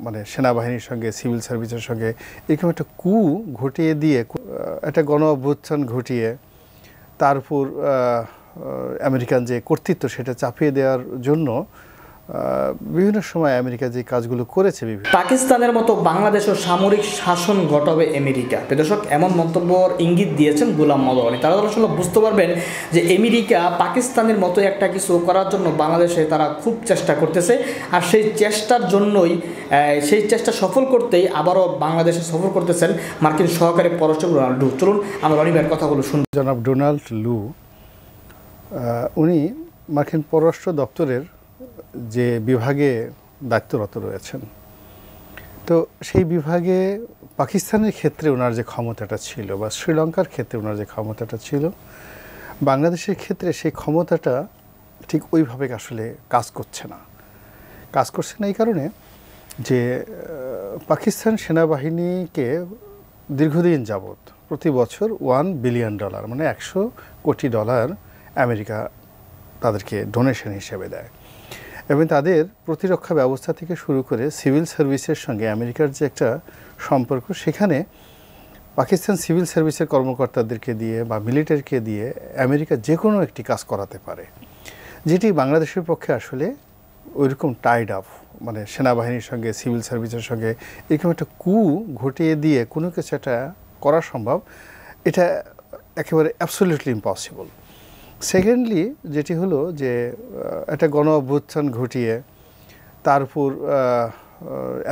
মানে সেনাবাহিনীর সঙ্গে সিভিল সার্ভিসের সঙ্গে এরকম একটা কু ঘটিয়ে দিয়ে একটা গণ অভ্যুত্থান ঘটিয়ে তার উপর আহ, আহ, আমেরিকান যে কর্তৃত্ব সেটা চাপিয়ে দেওয়ার জন্য বিভিন্ন সময় আমেরিকা যে কাজগুলো করেছে পাকিস্তানের মতো বাংলাদেশের সামরিক শাসন ঘটাবে আমেরিকা। দর্শক এমন মন্তব্যর ইঙ্গিত দিয়েছেন গোলাম মদনী। তারা আসলে বুঝতে পারবেন যে আমেরিকা পাকিস্তানের মতো একটা কিছু করার জন্য বাংলাদেশে তারা খুব চেষ্টা করতেছে। আর সেই চেষ্টার জন্যই সেই চেষ্টা সফল করতেই আবারও বাংলাদেশে সফর করতেছেন মার্কিন সহকারী পররাষ্ট্র রোনাল্ডো চলুন আমরা রনি ভাইয়ের কথাগুলো শুন। জনাব ডোনাল্ড লু উনি মার্কিন পররাষ্ট্র দপ্তরের যে বিভাগে দায়িত্বরত রয়েছেন। তো সেই বিভাগে পাকিস্তানের ক্ষেত্রে ওনার যে ক্ষমতাটা ছিল বা শ্রীলঙ্কার ক্ষেত্রে ওনার যে ক্ষমতাটা ছিল, বাংলাদেশের ক্ষেত্রে সেই ক্ষমতাটা ঠিক ওইভাবে আসলে কাজ করছে না। কাজ করছে না এই কারণে যে পাকিস্তান সেনাবাহিনীকে দীর্ঘদিন যাবৎ প্রতি বছর ওয়ান বিলিয়ন ডলার মানে একশো কোটি ডলার আমেরিকা তাদেরকে ডোনেশন হিসেবে দেয়। এবং তাদের প্রতিরক্ষা ব্যবস্থা থেকে শুরু করে সিভিল সার্ভিসের সঙ্গে আমেরিকার যে একটা সম্পর্ক, সেখানে পাকিস্তান সিভিল সার্ভিসের কর্মকর্তাদেরকে দিয়ে বা মিলিটারিকে দিয়ে আমেরিকা যে কোনো একটি কাজ করাতে পারে, যেটি বাংলাদেশের পক্ষে আসলে ওইরকম টাইড আপ মানে সেনাবাহিনীর সঙ্গে, সিভিল সার্ভিসের সঙ্গে এরকম একটা কু ঘটিয়ে দিয়ে কোনো কিছু একটা করা সম্ভব, এটা একেবারে অ্যাবসলিউটলি ইম্পসিবল সেকেন্ডলি যেটি হলো যে একটা গণ অভ্যুত্থান ঘটিয়ে তার উপর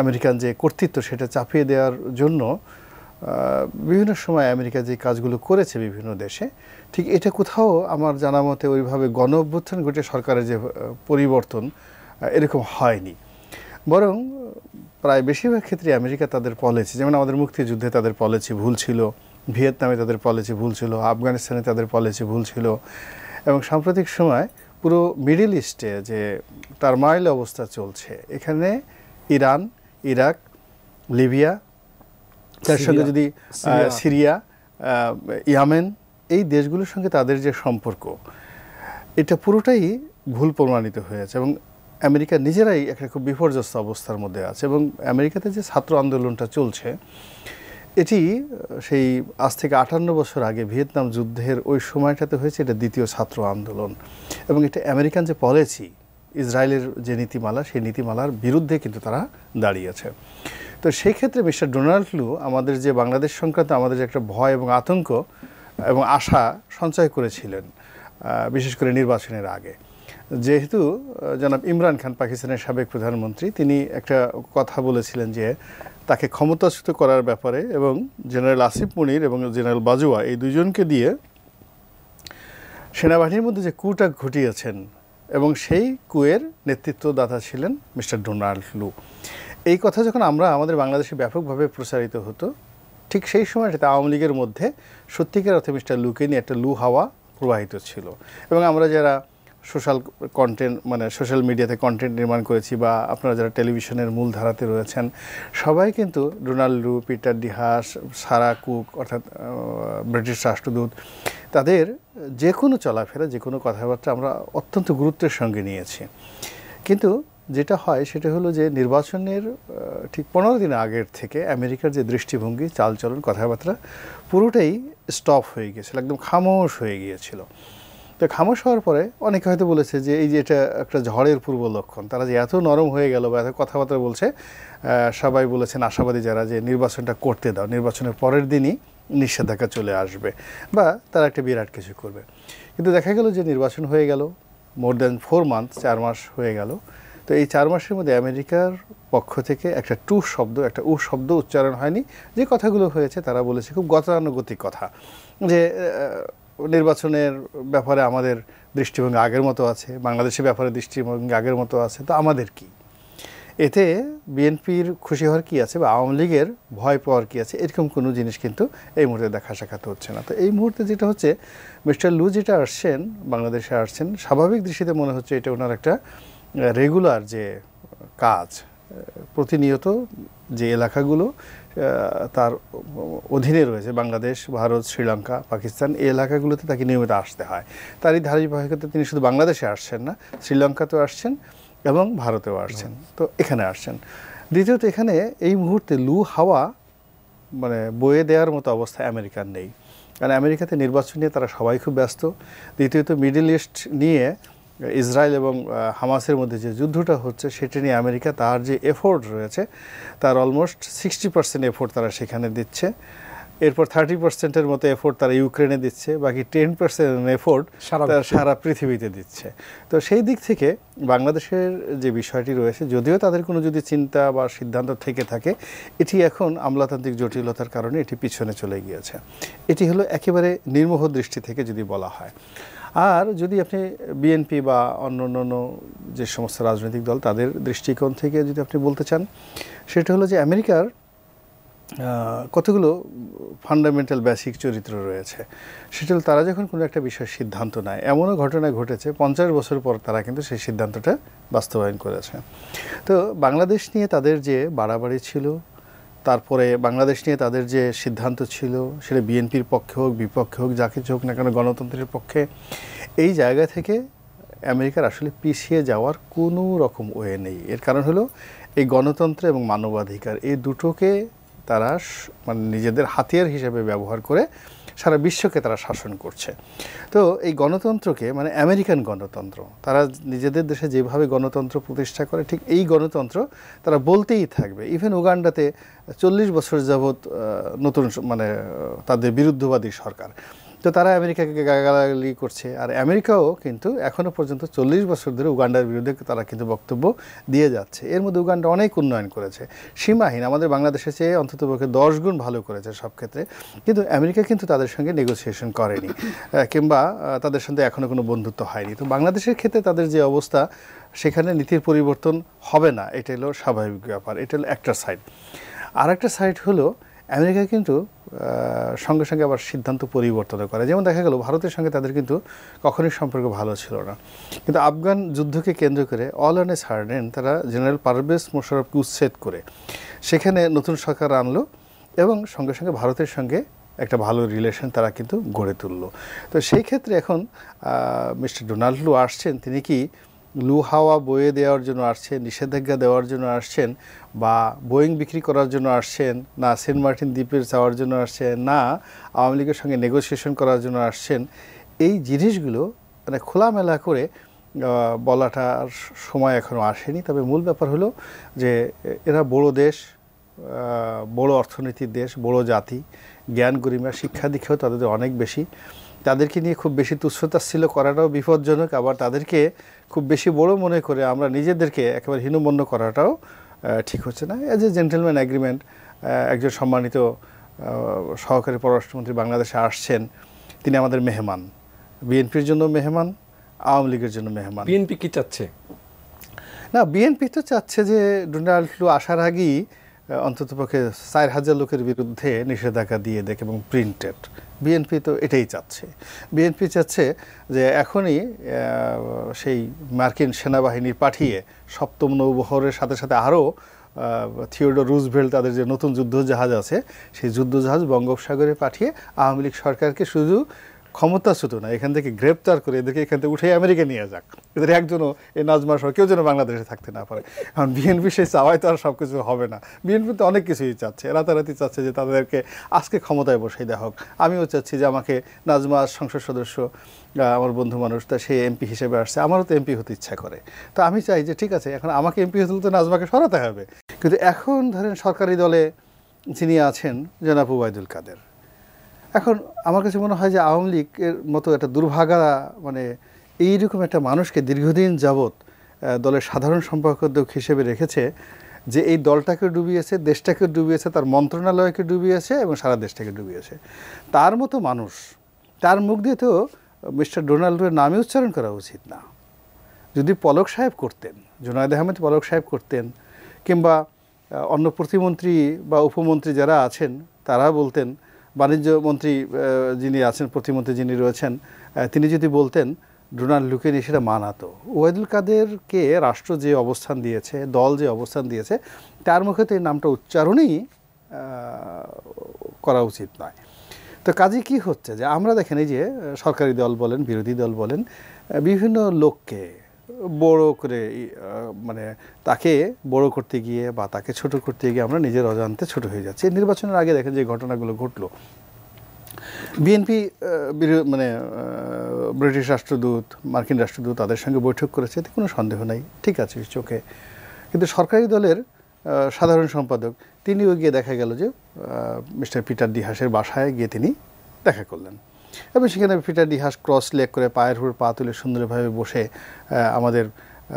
আমেরিকান যে কর্তৃত্ব সেটা চাপিয়ে দেওয়ার জন্য বিভিন্ন সময় আমেরিকা যে কাজগুলো করেছে বিভিন্ন দেশে, ঠিক এটা কোথাও আমার জানা মতে ওইভাবে গণ অভ্যুত্থান ঘটে সরকারের যে পরিবর্তন এরকম হয়নি। বরং, প্রায় বেশিরভাগ ক্ষেত্রে আমেরিকা তাদের পলিসি যেমন আমাদের মুক্তিযুদ্ধে তাদের পলিসি ভুল ছিল ভিয়েতনামে তাদের পলিসি ভুল ছিল আফগানিস্তানে তাদের পলিসি ভুল ছিল এবং সাম্প্রতিক সময় পুরো মিডিল ইস্টে যে টার্মাইল অবস্থা চলছে এখানে ইরান ইরাক লিবিয়া তার সঙ্গে যদি সিরিয়া। ইয়ামেন এই দেশগুলোর সঙ্গে তাদের যে সম্পর্ক এটা পুরোটাই ভুল প্রমাণিত হয়েছে এবং আমেরিকা নিজেরাই একটা খুব বিপর্যস্ত অবস্থার মধ্যে আছে এবং আমেরিকাতে যে ছাত্র আন্দোলনটা চলছে এটি সেই আজ থেকে আটান্ন বছর আগে ভিয়েতনাম যুদ্ধের ওই সময়টাতে হয়েছে, এটা দ্বিতীয় ছাত্র আন্দোলন। এবং এটা আমেরিকান যে পলিসি, ইসরায়েলের যে নীতিমালা, সেই নীতিমালার বিরুদ্ধে কিন্তু তারা দাঁড়িয়েছে। তো সেই ক্ষেত্রে মিস্টার ডোনাল্ড লু আমাদের যে বাংলাদেশ সংক্রান্ত আমাদের যে একটা ভয় এবং আতঙ্ক এবং আশা সঞ্চয় করেছিলেন বিশেষ করে নির্বাচনের আগে। যেহেতু জনাব ইমরান খান পাকিস্তানের সাবেক প্রধানমন্ত্রী, তিনি একটা কথা বলেছিলেন যে তাকে ক্ষমতাচ্যুত করার ব্যাপারে এবং জেনারেল আসিফ মুনির এবং জেনারেল বাজুয়া এই দুজনকে দিয়ে সেনাবাহিনীর মধ্যে যে কুটা ঘটিয়েছেন এবং সেই কুয়ের নেতৃত্বদাতা ছিলেন মিস্টার ডোনাল্ড লু। এই কথা যখন আমরা আমাদের বাংলাদেশে ব্যাপকভাবে প্রচারিত হতো, ঠিক সেই সময়টাতে আওয়ামী লীগের মধ্যে সত্যিকার অর্থে মিস্টার লুকে নিয়ে একটা লু হাওয়া প্রবাহিত ছিল। এবং আমরা যারা সোশ্যাল কন্টেন্ট মানে সোশ্যাল মিডিয়াতে কন্টেন্ট নির্মাণ করেছি বা আপনারা যারা টেলিভিশনের মূল ধারাতে রয়েছেন, সবাই কিন্তু Donald Peter D Haas, Sarah Cooke, অর্থাৎ ব্রিটিশ রাষ্ট্রদূত, তাদের যে কোনো চলাফেরা, যে কোনো কথাবার্তা আমরা অত্যন্ত গুরুত্বের সঙ্গে নিয়েছি। কিন্তু যেটা হয় সেটা হলো যে নির্বাচনের ঠিক পনেরো দিন আগের থেকে আমেরিকার যে দৃষ্টিভঙ্গি, চালচলন, কথাবার্তা, পুরোটাই স্টপ হয়ে গিয়েছিল, একদম খামোশ হয়ে গিয়েছিল। তো খামোশ হওয়ার পরে অনেকে হয়তো বলেছে যে এই যে এটা একটা ঝড়ের পূর্ব লক্ষণ, তারা যে এত নরম হয়ে গেল বা এত কথাবার্তা বলছে সবাই বলেছেন আশাবাদী যারা যে নির্বাচনটা করতে দাও, নির্বাচনের পরের দিনই নিষেধাজ্ঞা চলে আসবে বা তারা একটা বিরাট কিছু করবে। কিন্তু দেখা গেল যে নির্বাচন হয়ে গেল মোর দ্যান ফোর মান্থ চার মাস হয়ে গেল, তো এই চার মাসের মধ্যে আমেরিকার পক্ষ থেকে একটা টু শব্দ, একটা উ শব্দ উচ্চারণ হয়নি। যে কথাগুলো হয়েছে তারা বলেছে খুব গতানুগতিক কথা, যে নির্বাচনের ব্যাপারে আমাদের দৃষ্টিভঙ্গি আগের মতো আছে, বাংলাদেশের ব্যাপারে দৃষ্টিভঙ্গি আগের মতো আছে, তো আমাদের কি? এতে বিএনপির খুশি হওয়ার কী আছে বা আওয়ামী লীগের ভয় পাওয়ার কী আছে? এরকম কোনো জিনিস কিন্তু এই মুহূর্তে দেখা সাক্ষাৎ হচ্ছে না। তো এই মুহূর্তে যেটা হচ্ছে, মিস্টার লু যেটা আসছেন, বাংলাদেশে আসছেন, স্বাভাবিক দৃষ্টিতে মনে হচ্ছে এটা ওনার একটা রেগুলার যে কাজ প্রতিনিয়ত যে এলাকাগুলো তার অধীনে রয়েছে বাংলাদেশ ভারত শ্রীলঙ্কা পাকিস্তান এই এলাকাগুলোতে তাকে নিয়মিত আসতে হয়। তারই ধারাবাহিকতা তিনি শুধু বাংলাদেশে আসছেন না শ্রীলঙ্কাতেও আসছেন এবং ভারতেও আসছেন। তো এখানে আসছেন। দ্বিতীয়ত এখানে এই মুহূর্তে লু হাওয়া মানে বয়ে দেওয়ার মতো অবস্থা আমেরিকার নেই। কারণ আমেরিকাতে নির্বাচন নিয়ে তারা সবাই খুব ব্যস্ত। দ্বিতীয়ত মিডল ইস্ট নিয়ে ইসরায়েল এবং হামাসের মধ্যে যে যুদ্ধটা হচ্ছে, সেটা নিয়ে আমেরিকা তার যে এফোর্ট রয়েছে, তার অলমোস্ট সিক্সটি পার্সেন্ট এফোর্ট তারা সেখানে দিচ্ছে। এরপর থার্টি পার্সেন্টের মতো এফোর্ট তারা ইউক্রেনে দিচ্ছে বাকি টেন পার্সেন্ট এফোর্ট সারা তারা সারা পৃথিবীতে দিচ্ছে। তো সেই দিক থেকে বাংলাদেশের যে বিষয়টি রয়েছে যদিও তাদের কোনো যদি চিন্তা বা সিদ্ধান্ত থেকে থাকে এটি এখন আমলাতান্ত্রিক জটিলতার কারণে এটি পিছনে চলে গিয়েছে। এটি হলো একেবারে নির্মোহ দৃষ্টি থেকে যদি বলা হয়। আর যদি আপনি বিএনপি বা অন্য অন্য যে সমস্ত রাজনৈতিক দল তাদের দৃষ্টিকোণ থেকে যদি আপনি বলতে চান সেটা হলো যে আমেরিকার কতগুলো ফান্ডামেন্টাল বেসিক চরিত্র রয়েছে? সেটা তারা যখন কোনো একটা বিষয়ের সিদ্ধান্ত নেয়, এমনও ঘটনা ঘটেছে, পঞ্চাশ বছর পর তারা কিন্তু সেই সিদ্ধান্তটা বাস্তবায়ন করেছে। তো বাংলাদেশ নিয়ে তাদের যে বাড়াবাড়ি ছিল, তারপরে বাংলাদেশ নিয়ে তাদের যে সিদ্ধান্ত ছিল, সেটা বিএনপির পক্ষে হোক, বিপক্ষে হোক যা কিছু হোক না কেন গণতন্ত্রের পক্ষে, এই জায়গা থেকে আমেরিকার আসলে পিছিয়ে যাওয়ার কোনো রকম ওয়ে নেই। এর কারণ হলো এই গণতন্ত্র এবং মানবাধিকার, এই দুটোকে তারা মানে নিজেদের হাতিয়ার হিসেবে ব্যবহার করে সারা বিশ্বকে তারা শাসন করছে। তো এই গণতন্ত্রকে মানে আমেরিকান গণতন্ত্র, তারা নিজেদের দেশে যেভাবে গণতন্ত্র প্রতিষ্ঠা করে, ঠিক এই গণতন্ত্র তারা বলতেই থাকবে। ইভেন উগান্ডাতে চল্লিশ বছর যাবৎ নতুন মানে তাদের বিরুদ্ধবাদী সরকার। তো তারা আমেরিকাকে গালাগালি করছে। আর আমেরিকাও কিন্তু এখনও পর্যন্ত চল্লিশ বছর ধরে উগান্ডার বিরুদ্ধে তারা কিন্তু বক্তব্য দিয়ে যাচ্ছে। এর মধ্যে উগান্ডা অনেক উন্নয়ন করেছে। সীমাহীন, আমাদের বাংলাদেশের চেয়ে অন্তত পক্ষে দশ গুণ ভালো করেছে সব ক্ষেত্রে। কিন্তু আমেরিকা কিন্তু তাদের সঙ্গে নেগোসিয়েশন করেনি। কিংবা তাদের সঙ্গে এখনও কোনো বন্ধুত্ব হয়নি। তো বাংলাদেশের ক্ষেত্রে তাদের যে অবস্থা, সেখানে নীতির পরিবর্তন হবে না। এটা হলো স্বাভাবিক ব্যাপার। এটা হলো একটা সাইড আর একটা সাইড হলো আমেরিকা কিন্তু সঙ্গে সঙ্গে আবার সিদ্ধান্ত পরিবর্তন করে। যেমন দেখা গেল, ভারতের সঙ্গে তাদের কিন্তু কখনোই সম্পর্ক ভালো ছিল না। কিন্তু আফগান যুদ্ধকে কেন্দ্র করে অল অন এ সার্ডেন তারা জেনারেল পারভেজ মোশারফকে উচ্ছেদ করে। সেখানে নতুন সরকার আনলো এবং সঙ্গে সঙ্গে ভারতের সঙ্গে একটা ভালো রিলেশন তারা কিন্তু গড়ে তুললো। তো সেই ক্ষেত্রে এখন মিস্টার ডোনাল্ড লু আসছেন, তিনি কি লু হাওয়া বয়ে দেওয়ার জন্য আসছেন, নিষেধাজ্ঞা দেওয়ার জন্য আসছেন বা বোয়িং বিক্রি করার জন্য আসছেন, না সেন্ট মার্টিন দ্বীপের যাওয়ার জন্য আসছেন, না আওয়ামী লীগের সঙ্গে নেগোসিয়েশন করার জন্য আসছেন, এই জিনিসগুলো মানে খোলামেলা করে বলাটার সময় এখনও আসেনি। তবে মূল ব্যাপার হলো যে এরা বড় দেশ বড় অর্থনীতির দেশ, বড় জাতি, জ্ঞান গরিমা, শিক্ষা দীক্ষাও তাদের অনেক বেশি। তাদেরকে নিয়ে খুব বেশি তুচ্ছতাচ্ছিল করাটাও বিপজ্জনক আবার তাদেরকে খুব বেশি বড় মনে করে আমরা নিজেদেরকে একেবারে হীনমন্য করাটাও ঠিক হচ্ছে না। এজ এ জেন্টেলম্যান অ্যাগ্রিমেন্ট একজন সম্মানিত সহকারী পররাষ্ট্রমন্ত্রী বাংলাদেশে আসছেন তিনি আমাদের মেহমান। বিএনপির জন্য মেহমান আওয়ামী লীগের জন্য মেহমান। বিএনপি কি চাচ্ছে? না বিএনপি তো চাচ্ছে যে ডোনাল্ড ট্রু আসার আগেই অন্ততপক্ষে চার হাজার লোকের বিরুদ্ধে নিষেধাজ্ঞা দিয়ে দেখ এবং প্রিন্টেড বিএনপি তো এটাই চাচ্ছে। বিএনপি চাচ্ছে যে এখনই সেই মার্কিন সেনাবাহিনী পাঠিয়ে সপ্তম নৌবহরের সাথে সাথে আরও থিওডো রুজভেল্ট তাদের যে নতুন যুদ্ধজাহাজ আছে, সেই যুদ্ধজাহাজ বঙ্গোপসাগরে পাঠিয়ে আওয়ামী লীগ সরকারকে শুধু ক্ষমতাচ্যুত না, এখান থেকে গ্রেপ্তার করে এদেরকে এখান থেকে উঠে আমেরিকা নিয়ে যাক। এদের একজনও এই নাজমা সহ কেউ যেন বাংলাদেশে থাকতে না পারে। কারণ বিএনপি সেই চাওয়ায় তো আর সব কিছু হবে না। বিএনপি তো অনেক কিছুই চাচ্ছে, রাতারাতি চাচ্ছে যে তাদেরকে আজকে ক্ষমতায় বসে দেওয়া হোক। আমিও চাচ্ছি যে আমাকে নাজমা সংসদ সদস্য আমার বন্ধু মানুষ, তা সে এমপি হিসেবে আসছে, আমারও তো এমপি হতে ইচ্ছা করে। তো আমি চাই যে ঠিক আছে, এখন আমাকে এমপি হতে তো নাজমাকে সরাতে হবে। কিন্তু এখন ধরেন সরকারি দলে যিনি আছেন, জনাব উবায়দুল কাদের এখন আমার কাছে মনে হয় যে আওয়ামী লীগের মতো একটা দুর্ভাগা মানে এইরকম একটা মানুষকে দীর্ঘদিন যাবৎ দলের সাধারণ সম্পাদক হিসেবে রেখেছে যে এই দলটাকে ডুবিয়েছে, দেশটাকে ডুবিয়েছে, তার মন্ত্রণালয়কে ডুবিয়েছে এবং সারা দেশটাকে ডুবিয়েছে। তার মতো মানুষ, তার মুখ দিয়ে তো মিস্টার ডোনাল্ডের নামে উচ্চারণ করা উচিত না। যদি পলক সাহেব করতেন, জুনায়দ আহমেদ পলক সাহেব করতেন, কিংবা অন্য প্রতিমন্ত্রী বা উপমন্ত্রী যারা আছেন, তারা বলতেন বাণিজ্য মন্ত্রী যিনি আছেন, প্রতিমন্ত্রী যিনি রয়েছেন তিনি যদি বলতেন, ডোনাল্ড লুকে নিয়ে সেটা মানাতো। ওয়াইদুল কাদেরকে রাষ্ট্র যে অবস্থান দিয়েছে, দল যে অবস্থান দিয়েছে, তার মুখে তো এই নামটা উচ্চারণই করা উচিত নয়। তো কাজে কি হচ্ছে? যে আমরা দেখেন এই যে সরকারি দল বলেন, বিরোধী দল বলেন বিভিন্ন লোককে বড় করে মানে তাকে বড় করতে গিয়ে বা তাকে ছোট করতে গিয়ে আমরা নিজের অজান্তে ছোট হয়ে যাচ্ছি। নির্বাচনের আগে দেখেন যে ঘটনাগুলো ঘটলো। বিএনপি মানে ব্রিটিশ রাষ্ট্রদূত, মার্কিন রাষ্ট্রদূত তাদের সঙ্গে বৈঠক করেছে, এতে কোনো সন্দেহ নাই। ঠিক আছে, চোখে। কিন্তু সরকারি দলের সাধারণ সম্পাদক, তিনিও গিয়ে দেখা গেল যে মিস্টার পিটার দিহাসের বাসায় গিয়ে তিনি দেখা করলেন। এবং সেখানে পিটার ডিহাস ক্রস লেগ করে পায়ের উপর পা তুলে সুন্দরভাবে বসে আমাদের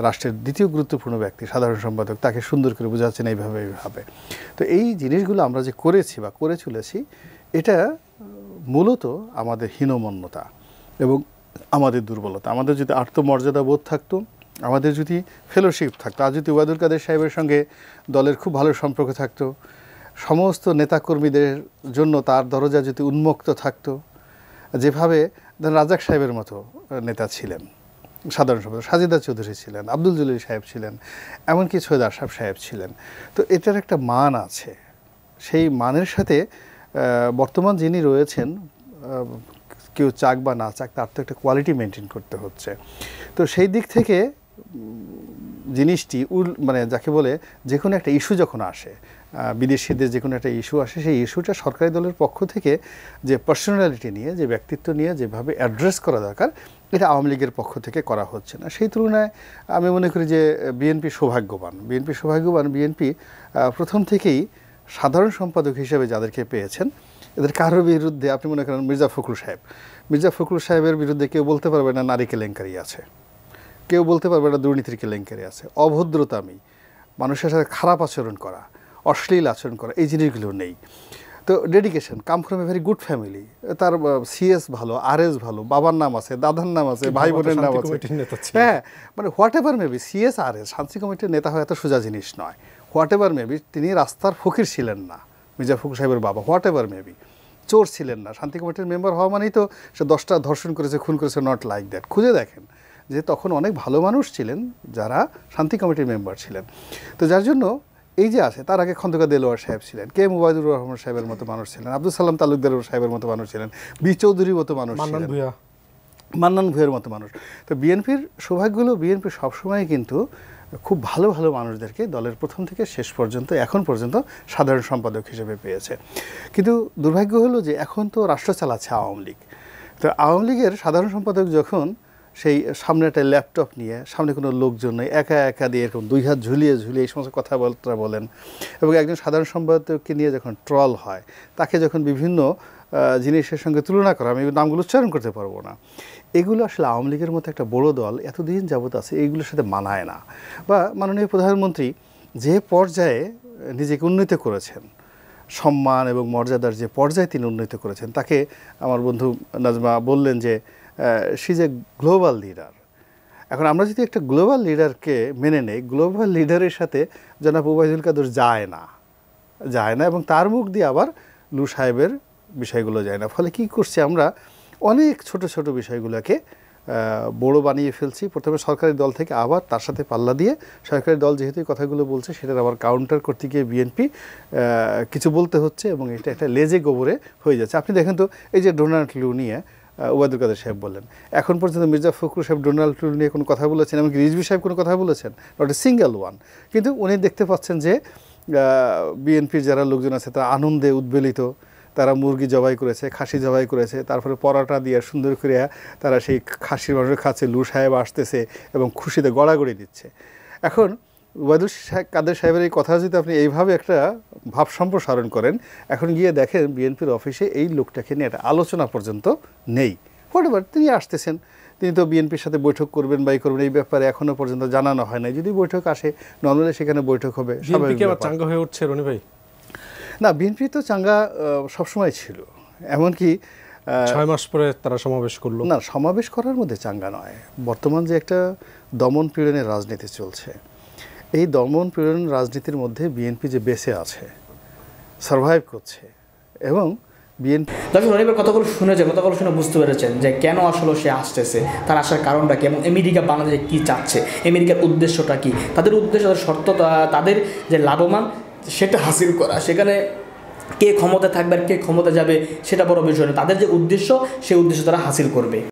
রাষ্ট্রের দ্বিতীয় গুরুত্বপূর্ণ ব্যক্তি, সাধারণ সম্পাদক, তাকে সুন্দর করে বোঝাচ্ছেন এইভাবে এইভাবে। তো এই জিনিসগুলো আমরা যে করেছি বা করে চলেছি, এটা মূলত আমাদের হীনমন্যতা এবং আমাদের দুর্বলতা। আমাদের যদি আত্মমর্যাদা বোধ থাকতো, আমাদের যদি ফেলোশিপ থাকতো, আর যদি ওয়াদুল কাদের সাহেবের সঙ্গে দলের খুব ভালো সম্পর্ক থাকতো, সমস্ত নেতাকর্মীদের জন্য তার দরজা যদি উন্মুক্ত থাকতো যেভাবে রাজাক সাহেবের মতো নেতা ছিলেন, সাধারণ সম্পাদক, সাজিদা চৌধুরী ছিলেন, আব্দুল জলিল সাহেব ছিলেন, এমনকি সৈয়দ আশরাফ সাহেব ছিলেন। তো এটার একটা মান আছে। সেই মানের সাথে বর্তমান যিনি রয়েছেন কেউ চাক বা না চাক, তার তো একটা কোয়ালিটি মেনটেন করতে হচ্ছে। তো সেই দিক থেকে জিনিসটি উল মানে যাকে বলে যে কোনো একটা ইস্যু যখন আসে বিদেশিদের যে কোনো একটা ইস্যু আসে, সেই ইস্যুটা সরকারি দলের পক্ষ থেকে যে পার্সোনালিটি নিয়ে, যে ব্যক্তিত্ব নিয়ে যেভাবে অ্যাড্রেস করা দরকার, এটা আওয়ামী লীগের পক্ষ থেকে করা হচ্ছে না। সেই তুলনায় আমি মনে করি যে বিএনপি সৌভাগ্যবান। বিএনপি সৌভাগ্যবান, বিএনপি প্রথম থেকেই সাধারণ সম্পাদক হিসেবে যাদেরকে পেয়েছেন, এদের কারোর বিরুদ্ধে আপনি মনে করেন মির্জা ফখরুল সাহেব। মির্জা ফখরুল সাহেবের বিরুদ্ধে কেউ বলতে পারবে না নারী কেলেঙ্কারি আছে। কেউ বলতে পারবে না দুর্নীতির কেলেঙ্কারি আছে। অভদ্রতামি মানুষের সাথে খারাপ আচরণ করা অশ্লীল আচরণ করা এই জিনিসগুলো নেই। তো dedication come from a very good family তার সিএস ভালো আর এস ভালো বাবার নাম আছে দাদার নাম আছে ভাই বোনের নাম আছে। হ্যাঁ মানে whatever maybe CS R S শান্তি কমিটির নেতা হয় এত সোজা জিনিস নয়। হোয়াট এভার মেবি তিনি রাস্তার ফকির ছিলেন না মির্জা ফখরুল সাহেবের বাবা হোয়াট এভার মেবি চোর ছিলেন না শান্তি কমিটির মেম্বার হওয়া মানেই তো সে দশটা ধর্ষণ করেছে খুন করেছে নট লাইক দ্যাট খুঁজে দেখেন। যে তখন অনেক ভালো মানুষ ছিলেন যারা শান্তি কমিটির মেম্বার ছিলেন। তো যার জন্য এই যে আছে তার আগে খন্দকার দেলোয়ার সাহেব ছিলেন কে মুবাইদুর রহমান সাহেবের মতো মানুষ ছিলেন আব্দুল সালাম তালুকদার সাহেবের মতো মানুষ ছিলেন বি চৌধুরীর মতো মানুষ ছিলেন। মান্নান ভুঁইয়ের মতো মানুষ। তো বিএনপির সৌভাগ্য হলো বিএনপি সবসময় কিন্তু খুব ভালো ভালো মানুষদেরকে দলের প্রথম থেকে শেষ পর্যন্ত এখন পর্যন্ত সাধারণ সম্পাদক হিসেবে পেয়েছে। কিন্তু দুর্ভাগ্য হলো যে এখন তো রাষ্ট্র চালাচ্ছে আওয়ামী লীগ। তো আওয়ামী লীগের সাধারণ সম্পাদক যখন সেই সামনে একটা ল্যাপটপ নিয়ে, সামনে কোনো লোকজন নেই, একা একা দিয়ে এরকম দুই হাত ঝুলিয়ে ঝুলিয়ে এই সমস্ত কথাবার্তা বলেন এবং একজন সাধারণ সম্পাদককে নিয়ে যখন ট্রল হয়, তাকে যখন বিভিন্ন জিনিসের সঙ্গে তুলনা করা, আমি নামগুলো উচ্চারণ করতে পারব না। এগুলো আসলে আওয়ামী লীগের মতো একটা বড় দল এতদিন যাবত আছে এইগুলোর সাথে মানায় না। বা মাননীয় প্রধানমন্ত্রী যে পর্যায়ে নিজেকে উন্নীত করেছেন, সম্মান এবং মর্যাদার যে পর্যায়ে তিনি উন্নীত করেছেন, তাকে আমার বন্ধু নাজমা বললেন যে সি এ গ্লোবাল লিডার এখন আমরা যদি একটা গ্লোবাল লিডারকে মেনে নেই গ্লোবাল লিডারের সাথে জনাব ওবায়দুল কাদের যায় না যায় না এবং তার মুখ দিয়ে আবার লু সাহেবের বিষয়গুলো যায় না। ফলে কি করছি আমরা? অনেক ছোট ছোট বিষয়গুলোকে বড় বানিয়ে ফেলছি। প্রথমে সরকারি দল থেকে আবার তার সাথে পাল্লা দিয়ে সরকারি দল যেহেতু কথাগুলো বলছে, সেটার আবার কাউন্টার করতে গিয়ে বিএনপি কিছু বলতে হচ্ছে এবং এটা একটা লেজে গোবরে হয়ে যাচ্ছে। আপনি দেখেন তো, এই যে ডোনাল্ড লু নিয়ে ওবায়দুল কাদের সাহেব বললেন। এখন পর্যন্ত মির্জা ফখরুল সাহেব, ডোনাল্ড ট্রুম্প নিয়ে কোনো কথা বলেছেন, এমনকি রিজভি সাহেব কোনো কথা বলেছেন, নট এ সিঙ্গেল ওয়ান। কিন্তু উনি দেখতে পাচ্ছেন যে বিএনপির যারা লোকজন আছে, তারা আনন্দে উদ্বেলিত, তারা মুরগি জবাই করেছে, খাসি জবাই করেছে, তারপরে পরাটা দিয়ে সুন্দর করে তারা সেই খাসির মাংস খাচ্ছে লু সাহেব আসতেছে এবং খুশিতে গড়াগড়ি দিচ্ছে। এখন সাহেব কাদের সাহেবের এই কথা যদি আপনি এইভাবে একটা ভাব সম্প্রসারণ করেন এখন গিয়ে দেখেন বিএনপির অফিসে এই লোকটাকে নিয়ে একটা আলোচনা পর্যন্ত নেই। হোয়াট তিনি আসতেছেন। তিনি তো বিএনপির সাথে বৈঠক করবেন বা এই করবেন এই ব্যাপারে এখনও পর্যন্ত জানানো হয় না যদি বৈঠক আসে নর্মালি সেখানে বৈঠক হবে। চাঙ্গা হয়ে উঠছে রনি ভাই? না বিএনপি তো চাঙ্গা সবসময় ছিল। এমনকি ছয় মাস পরে তারা সমাবেশ করল। না সমাবেশ করার মধ্যে চাঙ্গা নয়। বর্তমান যে একটা দমন পীড়নের রাজনীতি চলছে এই দমন পীড়ন রাজনীতির মধ্যে বিএনপি যে বেঁচে আছে সার্ভাইভ করছে এবং বিএনপি দর্শক রনিবের কথাগুলো শুনেছেন কথাগুলো শুনে বুঝতে পেরেছেন যে কেন আসলে সে আসতেছে, তার আসার কারণটা কি, এবং আমেরিকা, বাংলাদেশে কী চাচ্ছে, আমেরিকার উদ্দেশ্যটা কি, তাদের উদ্দেশ্য, তাদের শর্ত তাদের যে লাভবান, সেটা হাসিল করা, সেখানে কে ক্ষমতা থাকবে আর কে ক্ষমতা যাবে, সেটা বড় বিষয় না, তাদের যে উদ্দেশ্য, সেই উদ্দেশ্য তারা হাসিল করবে।